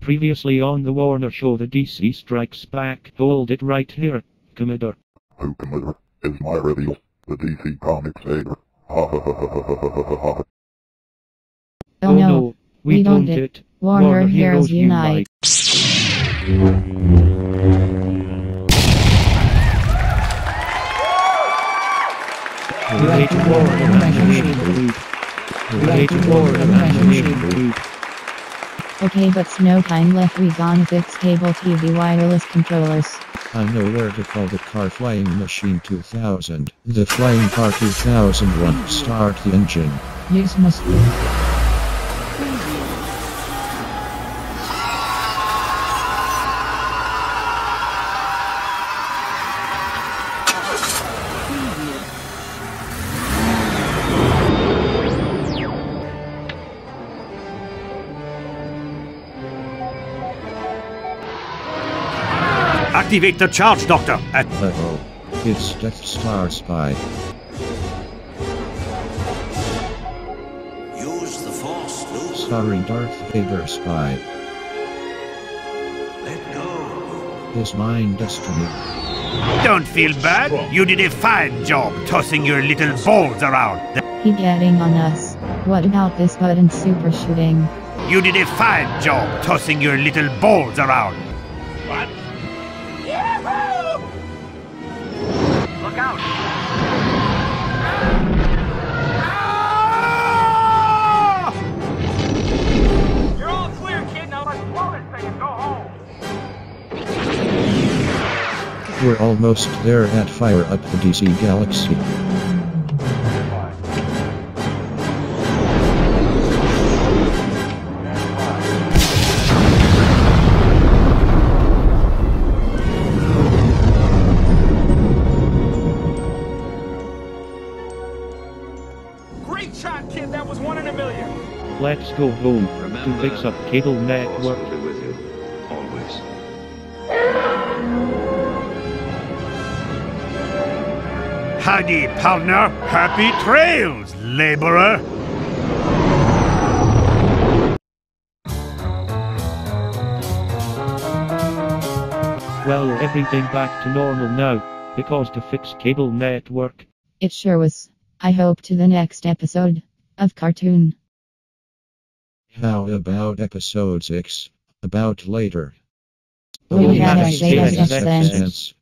Previously on the Warner Show, the DC Strikes Back. Hold it right here, Commodore. Who Commander is my reveal, the DC Comics savior. Ha ha ha ha ha ha ha ha ha. Oh, oh no, we, we don't don't it. Warner Heroes Unite. Create war imagination. Create war imagination. Okay, but no time left. We gonna fix cable TV wireless controllers. I know where to call the car Flying Machine 2000. The Flying Car 2001. Start the engine. Yes must Activate the charge, Doctor. At Uh-oh. It's Death Star Spy. Use the force, Luke. Starring Darth Vader Spy. Let go. Is mine destiny. Don't feel bad. You did a fine job tossing your little balls around. He getting on us. What about this button super shooting? You did a fine job tossing your little balls around. What? Go home. We're almost there at Fire Up the DC Galaxy. Shot, kid. That was one in a million. Let's go home to fix up cable network. with you. Always. Howdy, partner. Happy trails, laborer. Well, everything back to normal now, because to fix cable network, It sure was. I hope to the next episode of Cartoon. How about episode 6? About later. We oh, had a Sega Sega Sense. Sense.